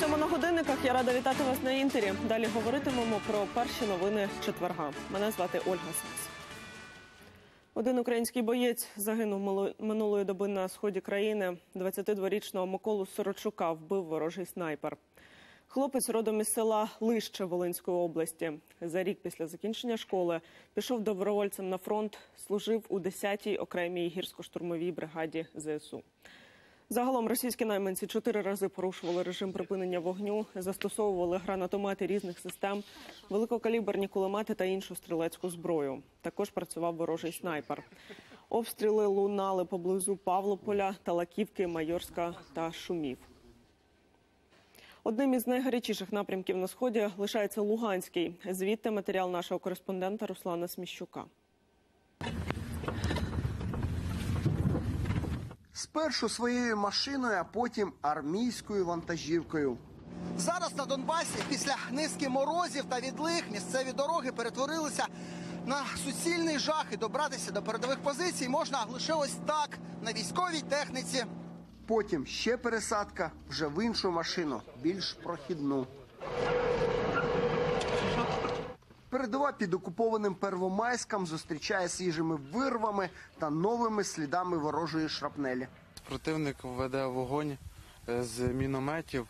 Сьома на годинниках. Я рада вітати вас на інтері. Далі говоритимемо про перші новини четверга. Мене звати Ольга Сас. Один український боєць загинув минулої доби на сході країни. 22-річного Миколу Сорочука вбив ворожий снайпер. Хлопець родом із села Лище Волинської області. За рік після закінчення школи пішов добровольцем на фронт, служив у 10-й окремій гірсько-штурмовій бригаді ЗСУ. Загалом російські найманці чотири рази порушували режим припинення вогню, застосовували гранатомети різних систем, великокаліберні кулемети та іншу стрілецьку зброю. Також працював ворожий снайпер. Обстріли лунали поблизу Павлополя, Талаківки, Майорська та Шумів. Одним із найгарячіших напрямків на сході лишається Луганський. Звідти матеріал нашого кореспондента Руслана Сміщука. Спершу своєю машиною, а потім армійською вантажівкою. Зараз на Донбасі після низки морозів та відлих місцеві дороги перетворилися на суцільний жах і добратися до передових позицій можна лише ось так на військовій техніці. Потім ще пересадка вже в іншу машину, більш прохідну. Передова під окупованим Первомайськом зустрічає свіжими вирвами та новими слідами ворожої шрапнелі. Противник веде вогонь е, з мінометів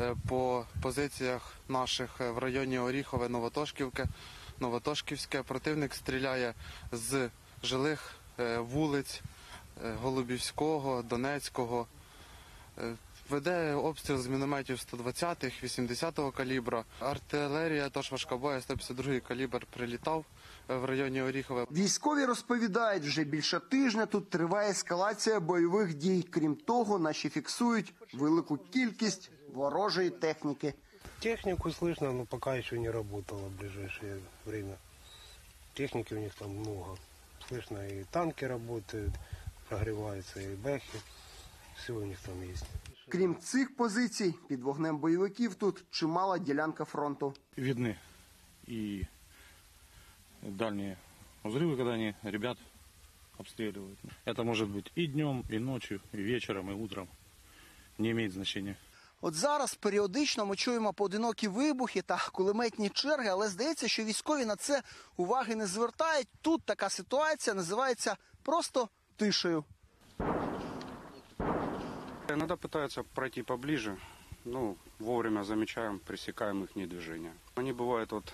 е, по позиціях наших е, в районі Оріхове, Новотошківке, Новотошківське. Противник стріляє з жилих вулиць Голубівського, Донецького. Е, Веде обстріл з мінометів 120-х, 80-го калібра. Артилерія, тож важкобоя, 152-й калібр прилітав е, в районі Оріхове. Військові розповідають, вже більше тижня тут триває ескалація бойових дій. Крім того, наші фіксують велику кількість ворожої техніки. Технику слышно, но пока еще не работала в ближайшее время. Техники у них там много. Слышно и танки работают, прогреваются, и бэхи. Все у них там есть. Крім цих позицій, під вогнем бойовиків тут чимала ділянка фронту. видны и дальние взрывы, когда они ребят обстреливают. Это может быть и днем, и ночью, и вечером, и утром. Не имеет значения. От зараз періодично ми чуємо поодинокі вибухи та кулеметні черги, але здається, що військові на це уваги не звертають. Тут така ситуація називається просто тишею. Иногда пытаются пройти поближе, ну, вовремя замечаем, пресекаем их движение. Они бывают вот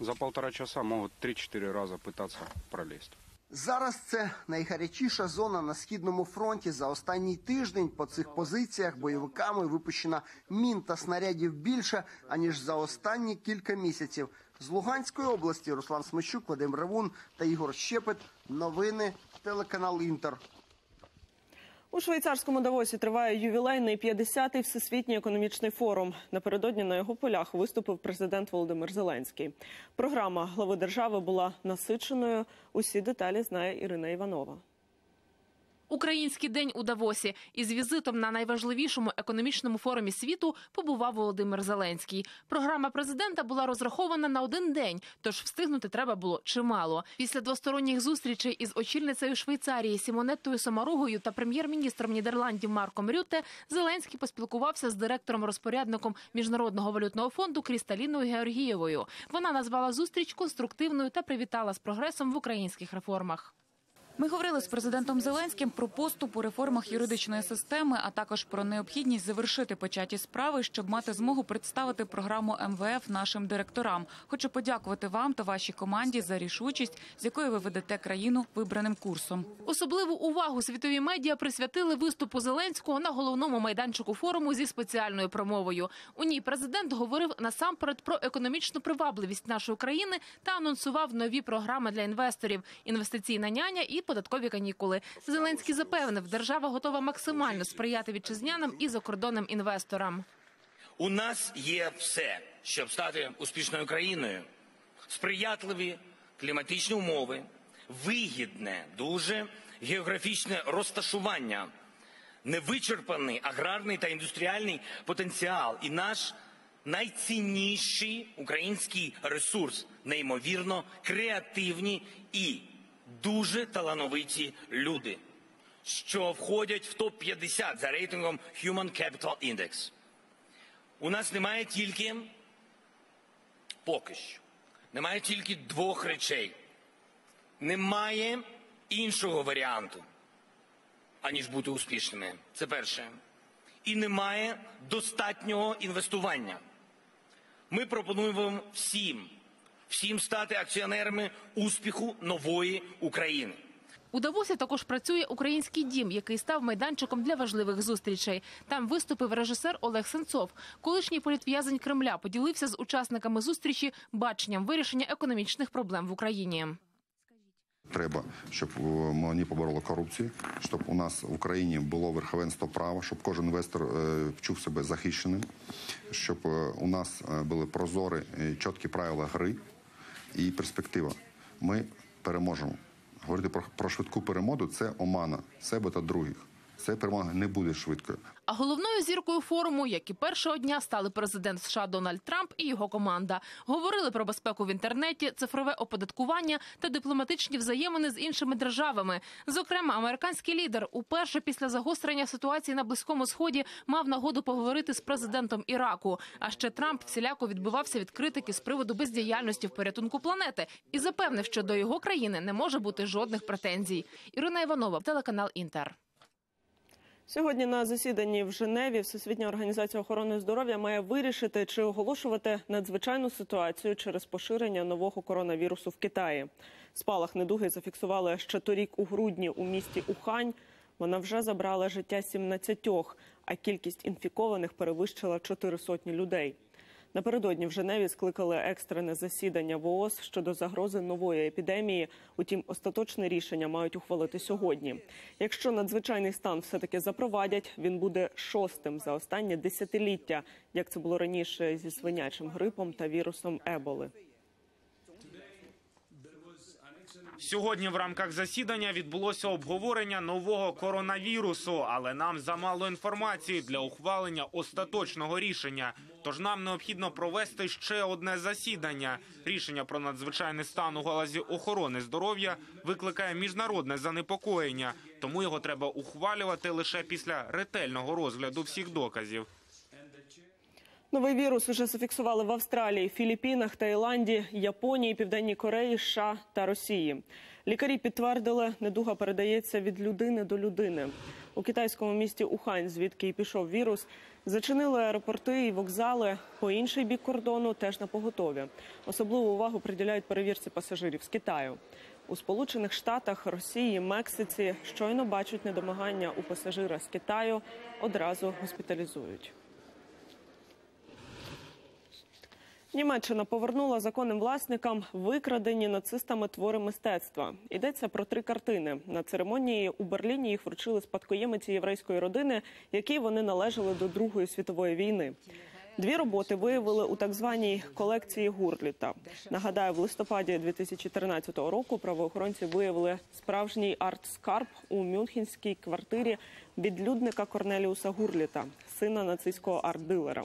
за полтора часа могут 3-4 раза пытаться пролезть. Зараз це найгарячіша зона на східному фронті. За останній тиждень по цих позиціях бойовиками випущено мін та снарядів більше аніж за останні кілька місяців. З Луганської області Руслан Смещук, Вадим Ревун та Ігор Щепет. Новини телеканал Інтер. У швейцарському Давосі триває ювілейний 50-й всесвітній економічний форум. Напередодні на його полях виступив президент Володимир Зеленський. Програма глави держави була насиченою. Усі деталі знає Ірина Іванова. Український день у Давосі із візитом на найважливішому економічному форумі світу побував Володимир Зеленський. Програма президента була розрахована на один день, тож встигнути треба було чимало. Після двосторонніх зустрічей із очільницею Швейцарії Сімонеттою Самаругою та прем'єр-міністром Нідерландів Марком Рютте Зеленський поспілкувався з директором-розпорядником міжнародного валютного фонду Крісталіною Георгієвою. Вона назвала зустріч конструктивною та привітала з прогресом в українських реформах. Ми говорили з президентом Зеленським про поступ у реформах юридичної системи, а також про необхідність завершити початі справи, щоб мати змогу представити програму МВФ нашим директорам. Хочу подякувати вам та вашій команді за рішучість, з якою ви ведете країну вибраним курсом. Особливу увагу світові медіа присвятили виступу Зеленського на головному майданчику форуму зі спеціальною промовою. У ній президент говорив насамперед про економічну привабливість нашої країни та анонсував нові програми для інвесторів, інвестиційна няня і податкові канікули. Зеленський запевнив, держава готова максимально сприяти вітчизняним і закордонним інвесторам. У нас є все, щоб стати успішною країною. Сприятливі кліматичні умови, вигідне, дуже географічне розташування, невичерпаний аграрний та індустріальний потенціал і наш найцінніший український ресурс, неймовірно креативні і дуже талановиті люди, що входять в топ-50 за рейтингом Human Capital Index. У нас немає тільки поки що, немає тільки двох речей. Немає іншого варіанту, аніж бути успішними. Це перше. І немає достатнього інвестування. Ми пропонуємо всім, всім стати акціонерами успіху нової України. У Давосі також працює український дім, який став майданчиком для важливих зустрічей. Там виступив режисер Олег Сенцов. Колишній політв'язень Кремля поділився з учасниками зустрічі баченням вирішення економічних проблем в Україні. Треба, щоб е, вони побороли корупцію, щоб у нас в Україні було верховенство права, щоб кожен інвестор е, вчув себе захищеним, щоб е, у нас е, були прозорі чіткі правила гри і перспектива. Ми переможемо. Говорити про, про швидку перемоду це омана себе та других. Це перемога не буде швидкою. А головною зіркою форуму, як і першого дня, стали президент США Дональд Трамп і його команда. Говорили про безпеку в інтернеті, цифрове оподаткування та дипломатичні взаємини з іншими державами. Зокрема, американський лідер уперше після загострення ситуації на близькому сході мав нагоду поговорити з президентом Іраку. А ще Трамп всіляко відбивався від критики з приводу бездіяльності в порятунку планети і запевнив, що до його країни не може бути жодних претензій. Ірина Іванова, телеканал Інтер. Сьогодні на засіданні в Женеві Всесвітня організація охорони здоров'я має вирішити, чи оголошувати надзвичайну ситуацію через поширення нового коронавірусу в Китаї. Спалах недуги зафіксували ще торік у грудні у місті Ухань. Вона вже забрала життя 17, а кількість інфікованих перевищила 4 сотні людей. Напередодні в Женеві скликали екстрене засідання ВООЗ щодо загрози нової епідемії. Утім, остаточне рішення мають ухвалити сьогодні. Якщо надзвичайний стан все-таки запровадять, він буде шостим за останнє десятиліття, як це було раніше зі свинячим грипом та вірусом Еболи. Сьогодні в рамках засідання відбулося обговорення нового коронавірусу, але нам замало інформації для ухвалення остаточного рішення. Тож нам необхідно провести ще одне засідання. Рішення про надзвичайний стан у галузі охорони здоров'я викликає міжнародне занепокоєння, тому його треба ухвалювати лише після ретельного розгляду всіх доказів. Новий вірус уже зафіксували в Австралії, Філіппінах, Таїланді, Японії, Південній Кореї, США та Росії. Лікарі підтвердили, недуга передається від людини до людини. У китайському місті Ухань, звідки й пішов вірус, зачинили аеропорти і вокзали. По інший бік кордону теж на поготові. Особливу увагу приділяють перевірці пасажирів з Китаю. У Сполучених Штатах, Росії, Мексиці щойно бачать недомагання у пасажира з Китаю, одразу госпіталізують. Німеччина повернула законним власникам викрадені нацистами твори мистецтва. Йдеться про три картини. На церемонії у Берліні їх вручили спадкоємиці єврейської родини, якій вони належали до Другої світової війни. Дві роботи виявили у так званій колекції Гурліта. Нагадаю, в листопаді 2013 року правоохоронці виявили справжній арт-скарб у мюнхенській квартирі відлюдника Корнеліуса Гурліта, сина нацистського арт-дилера.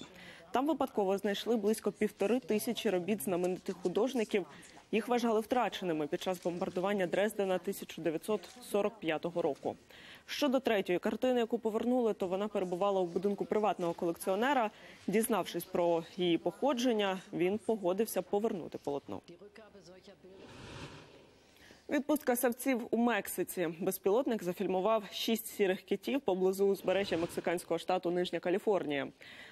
Там випадково знайшли близько півтори тисячі робіт знаменитих художників. Їх вважали втраченими під час бомбардування Дрездена 1945 року. Щодо третьої картини, яку повернули, то вона перебувала у будинку приватного колекціонера. Дізнавшись про її походження, він погодився повернути полотно. Відпустка савців у Мексиці. Безпілотник зафільмував шість сірих китів поблизу узбережжя мексиканського штату Нижня Каліфорнія.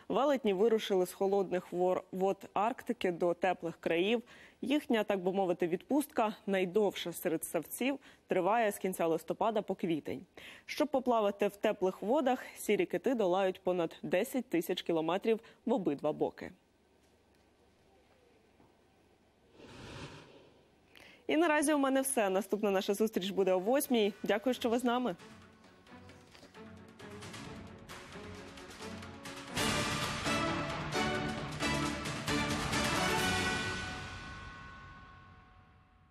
Велетні вирушили з холодних вод Арктики до теплих країв. Їхня, так би мовити, відпустка найдовша серед савців триває з кінця листопада по квітень. Щоб поплавати в теплих водах, сірі кити долають понад 10 тисяч кілометрів в обидва боки. І наразі у мене все. Наступна наша зустріч буде о восьмій. Дякую, що ви з нами.